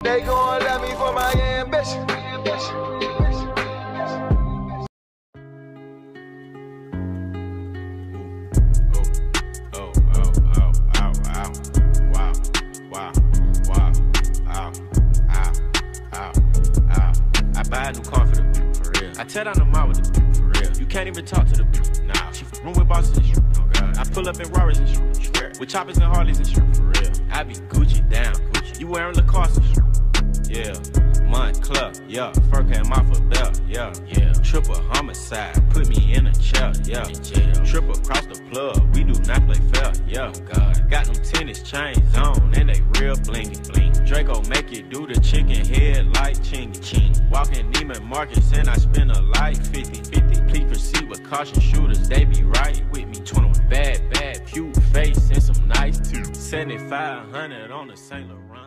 They gon' love me for my ambition. Oh, oh, oh, ow, ow. Wow, wow, wow, ow, ow, ow, ow. I buy a new car for the for real. I tear down the mall with the for real. You can't even talk to the nah. She room with bosses and shit, oh god. I pull up in Rarers and shit, swear. With choppers and Harleys and shit, for real. I be Gucci down, Gucci. You wearing Lacoste and shit. Yeah, Montclair, yeah. Fur came off a belt, yeah, yeah. Triple homicide, put me in a chair, yeah. Triple across the plug, we do not play fair, yeah. Oh, God. Got them tennis chains on, and they real blingy, bling. Draco make it do the chicken head like chingy, ching. Walking Neiman Marcus, and I spend a like 50, 50. Please proceed with caution shooters, they be right with me. 21 bad, bad, cute face, and some nice teeth. 7500 on the Saint Laurent.